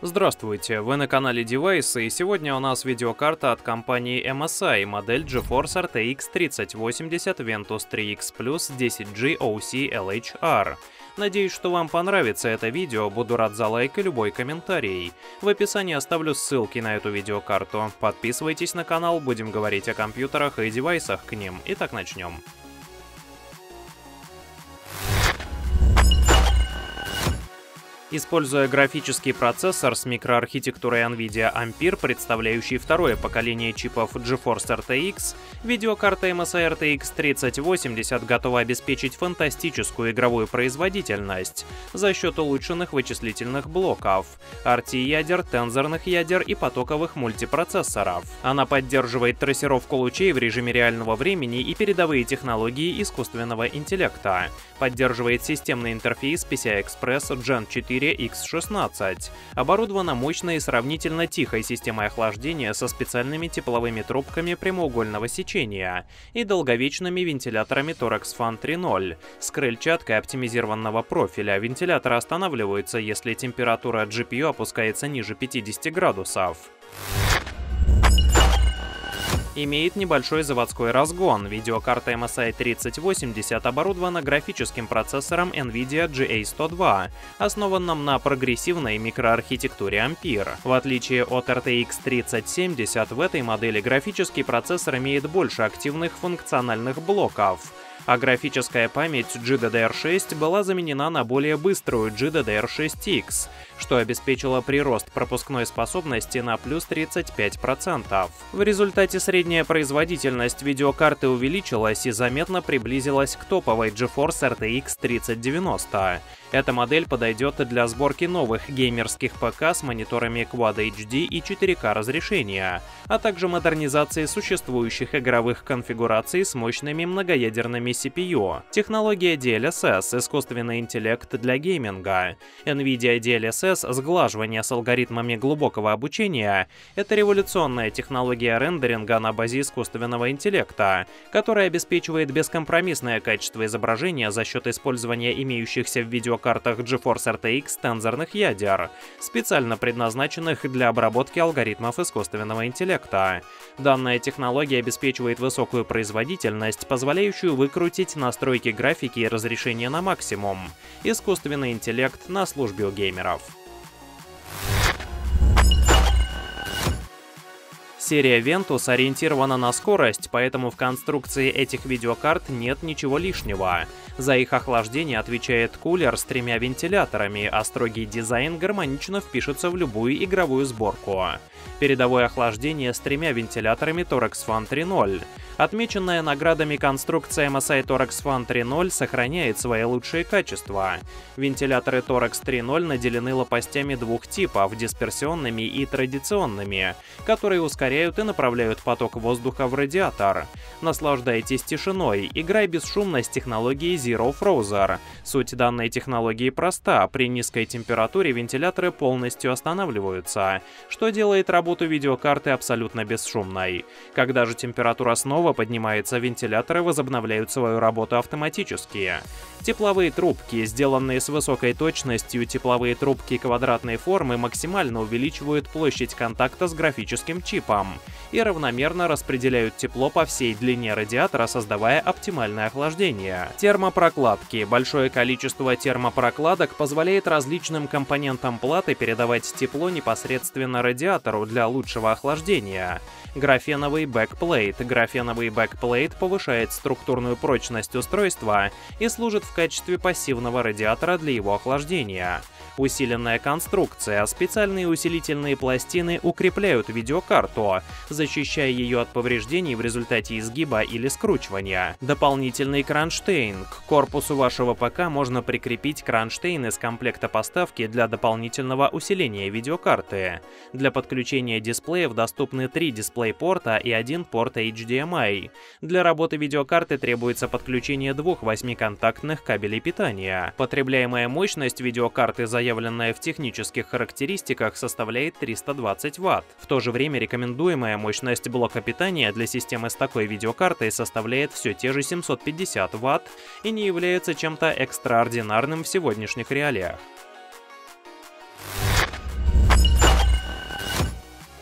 Здравствуйте, вы на канале Device, и сегодня у нас видеокарта от компании MSI, модель GeForce RTX 3080 Ventus 3X Plus 10G OC LHR. Надеюсь, что вам понравится это видео, буду рад за лайк и любой комментарий. В описании оставлю ссылки на эту видеокарту. Подписывайтесь на канал, будем говорить о компьютерах и девайсах к ним. Итак, начнем. Используя графический процессор с микроархитектурой NVIDIA Ampere, представляющий второе поколение чипов GeForce RTX, видеокарта MSI RTX 3080 готова обеспечить фантастическую игровую производительность за счет улучшенных вычислительных блоков, RT-ядер, тензорных ядер и потоковых мультипроцессоров. Она поддерживает трассировку лучей в режиме реального времени и передовые технологии искусственного интеллекта, поддерживает системный интерфейс PCI-Express Gen 4 4X16. Оборудована мощной и сравнительно тихой системой охлаждения со специальными тепловыми трубками прямоугольного сечения и долговечными вентиляторами Torex Fan 3.0 с крыльчаткой оптимизированного профиля. Вентиляторы останавливаются, если температура GPU опускается ниже 50 градусов имеет небольшой заводской разгон. Видеокарта MSI 3080 оборудована графическим процессором NVIDIA GA102, основанным на прогрессивной микроархитектуре Ampere. В отличие от RTX 3070, в этой модели графический процессор имеет больше активных функциональных блоков а графическая память GDDR6 была заменена на более быструю GDDR6X, что обеспечило прирост пропускной способности на плюс 35%. В результате средняя производительность видеокарты увеличилась и заметно приблизилась к топовой GeForce RTX 3090. Эта модель подойдет для сборки новых геймерских ПК с мониторами Quad HD и 4К разрешения, а также модернизации существующих игровых конфигураций с мощными многоядерными CPU. Технология DLSS – искусственный интеллект для гейминга. NVIDIA DLSS – сглаживание с алгоритмами глубокого обучения – это революционная технология рендеринга на базе искусственного интеллекта, которая обеспечивает бескомпромиссное качество изображения за счет использования имеющихся в видео видеокартах GeForce RTX тензорных ядер, специально предназначенных для обработки алгоритмов искусственного интеллекта. Данная технология обеспечивает высокую производительность, позволяющую выкрутить настройки графики и разрешения на максимум. Искусственный интеллект на службе у геймеров. Серия Ventus ориентирована на скорость, поэтому в конструкции этих видеокарт нет ничего лишнего. За их охлаждение отвечает кулер с тремя вентиляторами, а строгий дизайн гармонично впишется в любую игровую сборку. Передовое охлаждение с тремя вентиляторами Torex Fan 3.0. Отмеченная наградами конструкция MSI Torex Fan 3.0 сохраняет свои лучшие качества. Вентиляторы Torex 3.0 наделены лопастями двух типов, дисперсионными и традиционными, которые ускоряют и направляют поток воздуха в радиатор. Наслаждайтесь тишиной, играй бесшумно с технологией Zero Frozer. Суть данной технологии проста, при низкой температуре вентиляторы полностью останавливаются, что делает работу видеокарты абсолютно бесшумной. Когда же температура снова снова поднимается, вентиляторы возобновляют свою работу автоматически. Тепловые трубки, сделанные с высокой точностью, тепловые трубки квадратной формы максимально увеличивают площадь контакта с графическим чипом и равномерно распределяют тепло по всей длине радиатора, создавая оптимальное охлаждение. Термопрокладки. Большое количество термопрокладок позволяет различным компонентам платы передавать тепло непосредственно радиатору для лучшего охлаждения. Графеновый backplate. Графеновый backplate повышает структурную прочность устройства и служит в качестве пассивного радиатора для его охлаждения. Усиленная конструкция, специальные усилительные пластины укрепляют видеокарту, защищая ее от повреждений в результате изгиба или скручивания. Дополнительный кронштейн. К корпусу вашего ПК можно прикрепить кронштейн из комплекта поставки для дополнительного усиления видеокарты. Для подключения дисплеев доступны три дисплей-порта и один порт HDMI. Для работы видеокарты требуется подключение двух восьмиконтактных кабелей питания. Потребляемая мощность видеокарты заявленная в технических характеристиках, составляет 320 Вт. В то же время рекомендуемая мощность блока питания для системы с такой видеокартой составляет все те же 750 Вт и не является чем-то экстраординарным в сегодняшних реалиях.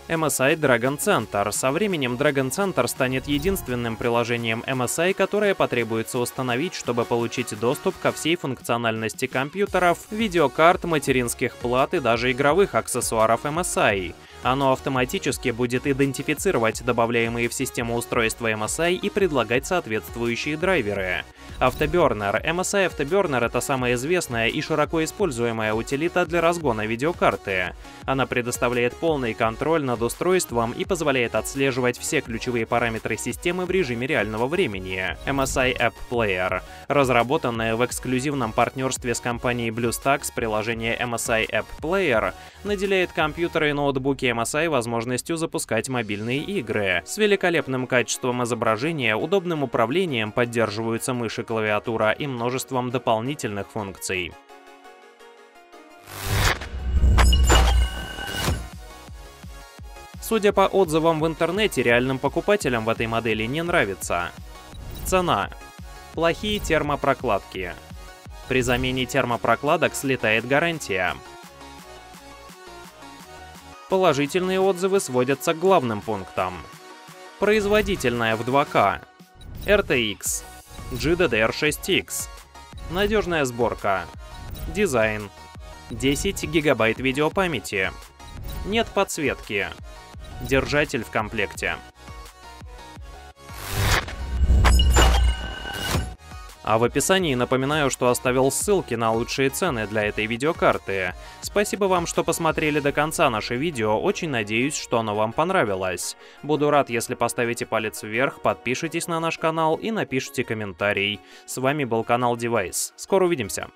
MSI Dragon Center. Со временем Dragon Center станет единственным приложением MSI, которое потребуется установить, чтобы получить доступ ко всей функциональности компьютеров, видеокарт, материнских плат и даже игровых аксессуаров MSI. Оно автоматически будет идентифицировать добавляемые в систему устройства MSI и предлагать соответствующие драйверы. Afterburner. MSI Afterburner — это самая известная и широко используемая утилита для разгона видеокарты. Она предоставляет полный контроль над устройством и позволяет отслеживать все ключевые параметры системы в режиме реального времени. MSI App Player. Разработанное в эксклюзивном партнерстве с компанией BlueStacks приложение MSI App Player наделяет компьютеры и ноутбуки MSI возможностью запускать мобильные игры. С великолепным качеством изображения, удобным управлением поддерживаются мыши клавиатура и множеством дополнительных функций. Судя по отзывам в интернете, реальным покупателям в этой модели не нравится. Цена. Плохие термопрокладки. При замене термопрокладок слетает гарантия. Положительные отзывы сводятся к главным пунктам. Производительная в 2К. RTX. GDDR6X. Надежная сборка. Дизайн. 10 гигабайт видеопамяти. Нет подсветки. Держатель в комплекте. А в описании напоминаю, что оставил ссылки на лучшие цены для этой видеокарты. Спасибо вам, что посмотрели до конца наше видео, очень надеюсь, что оно вам понравилось. Буду рад, если поставите палец вверх, подпишитесь на наш канал и напишите комментарий. С вами был канал Device. Скоро увидимся.